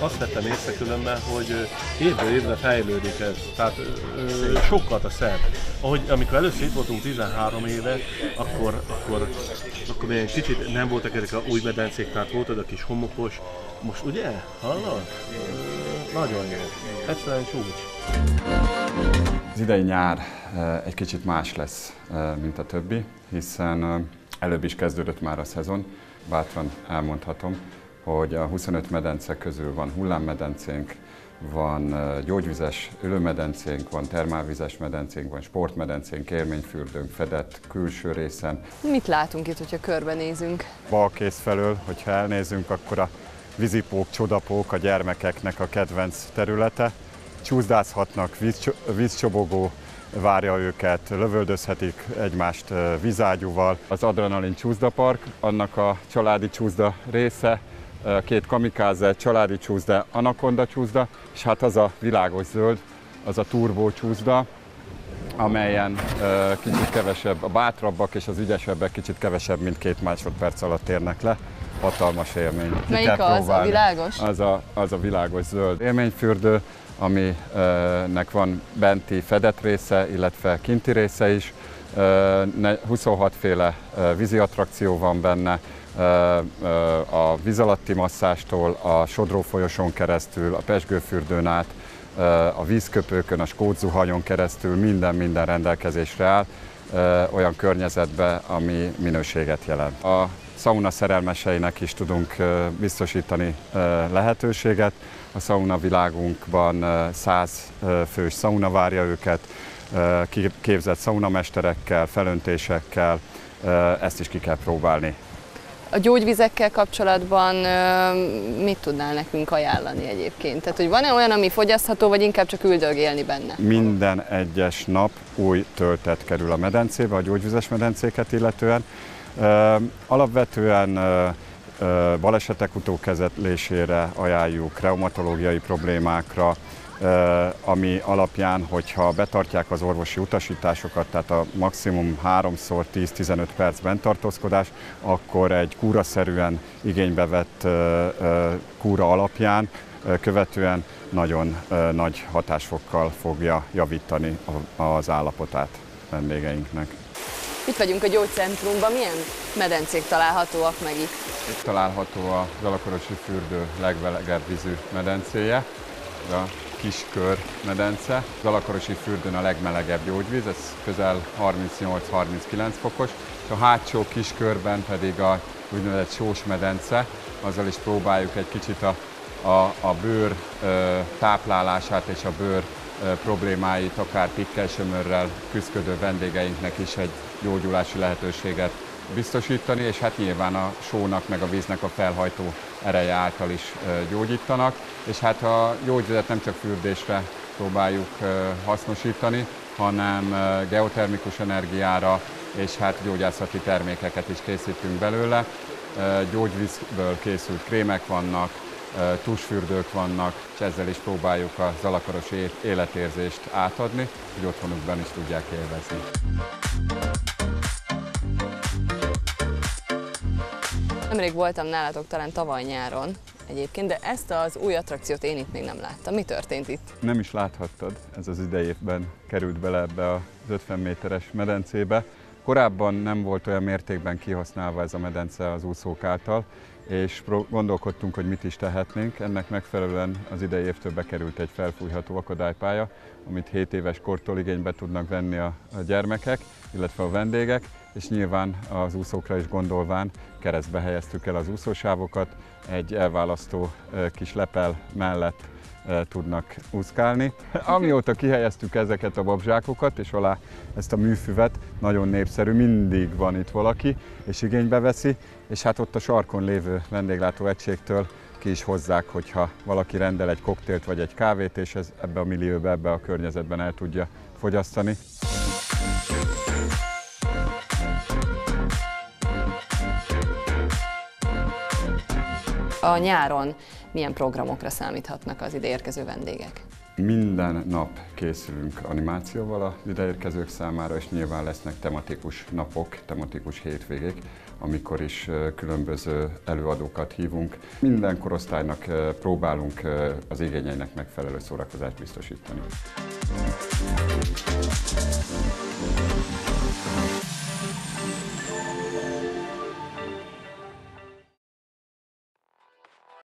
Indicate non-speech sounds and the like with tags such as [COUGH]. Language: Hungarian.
Azt vettem észre különben, hogy évről évre fejlődik ez. Tehát ö, sokat a szer. Ahogy, amikor először itt voltunk 13 éve, akkor, akkor, akkor még egy kicsit nem voltak ezek a új medencék, tehát volt oda kis homokos. Most ugye? Hallod? Nagyon jó. Egyszerűen csúcs. Az idei nyár egy kicsit más lesz, mint a többi, hiszen előbb is kezdődött már a szezon. Bátran elmondhatom, hogy a 25 medence közül van hullámmedencénk, van gyógyvizes ülőmedencénk, van termálvizes medencénk, van sportmedencénk, élményfürdőnk, fedett külső részen. Mit látunk itt, hogyha körbenézünk? Balkész felől, hogyha elnézünk, akkor a vízipók, csodapók a gyermekeknek a kedvenc területe. Csúszdázhatnak, vízcso- vízcsobogó várja őket, lövöldözhetik egymást vízágyúval. Az Adrenalin Csúszdapark, annak a családi csúszda része, két kamikáze, családi csúszda, anakonda csúszda, és hát az a világos zöld, az a turbó csúszda, amelyen kicsit kevesebb, a bátrabbak és az ügyesebbek kicsit kevesebb, mint két másodperc alatt érnek le. Hatalmas élmény. Ki Melyik kell az? A világos? Az a, az a világos zöld élményfürdő, aminek van benti fedett része, illetve kinti része is. Ö, ne- 26 féle vízi attrakció van benne, a víz alatti masszástól, a Sodró folyosón keresztül, a Pesgőfürdőn át, a vízköpőkön, a skótzuhanyon keresztül minden-minden rendelkezésre áll, olyan környezetbe, ami minőséget jelent. A szauna szerelmeseinek is tudunk biztosítani lehetőséget. A szauna világunkban ö, 100 ö, fős szauna várja őket, képzett szaunamesterekkel, felöntésekkel, ezt is ki kell próbálni. A gyógyvizekkel kapcsolatban mit tudnál nekünk ajánlani egyébként? Tehát, hogy van-e olyan, ami fogyasztható, vagy inkább csak üldögélni benne? Minden egyes nap új töltet kerül a medencébe, a gyógyvizes medencéket illetően. Alapvetően balesetek utókezelésére ajánljuk, reumatológiai problémákra, ami alapján, hogyha betartják az orvosi utasításokat, tehát a maximum 3-szor 10-15 perc bentartózkodás, akkor egy kúraszerűen igénybe vett kúra alapján követően nagyon nagy hatásfokkal fogja javítani az állapotát vendégeinknek. Itt vagyunk a gyógycentrumban, milyen medencék találhatóak meg itt? Itt található a Zalakorosi fürdő legvelegebb vízű medencéje, a Kiskör medence. Zalakorosi fürdőn a legmelegebb gyógyvíz, ez közel 38-39 fokos, a hátsó kiskörben pedig a úgynevezett sós medence, azzal is próbáljuk egy kicsit a, a, a bőr ö, táplálását és a bőr ö, problémáit, akár pikkelsömörrel küzdködő vendégeinknek is egy gyógyulási lehetőséget biztosítani, és hát nyilván a sónak meg a víznek a felhajtó ereje által is gyógyítanak, és hát a gyógyvizet nem csak fürdésre próbáljuk hasznosítani, hanem geotermikus energiára, és hát gyógyászati termékeket is készítünk belőle. Gyógyvízből készült krémek vannak, tusfürdők vannak, és ezzel is próbáljuk a zalakaros é- életérzést átadni, hogy otthonukban is tudják élvezni. Nemrég voltam nálatok talán tavaly nyáron egyébként, de ezt az új attrakciót én itt még nem láttam. Mi történt itt? Nem is láthattad, ez az idejében került bele ebbe az 50 méteres medencébe. Korábban nem volt olyan mértékben kihasználva ez a medence az úszók által, és gondolkodtunk, hogy mit is tehetnénk. Ennek megfelelően az idei évtől bekerült egy felfújható akadálypálya, amit 7 éves kortól igénybe tudnak venni a, a gyermekek, illetve a vendégek, és nyilván az úszókra is gondolván keresztbe helyeztük el az úszósávokat, egy elválasztó kis lepel mellett tudnak úszkálni. [LAUGHS] Amióta kihelyeztük ezeket a babzsákokat, és alá ezt a műfüvet, nagyon népszerű, mindig van itt valaki, és igénybe veszi, és hát ott a sarkon lévő vendéglátó egységtől ki is hozzák, hogyha valaki rendel egy koktélt vagy egy kávét, és ez ebbe a millióbe, ebbe a környezetben el tudja fogyasztani. A nyáron milyen programokra számíthatnak az ide érkező vendégek? Minden nap készülünk animációval az ideérkezők számára, és nyilván lesznek tematikus napok, tematikus hétvégék, amikor is különböző előadókat hívunk. Minden korosztálynak próbálunk az igényeinek megfelelő szórakozást biztosítani.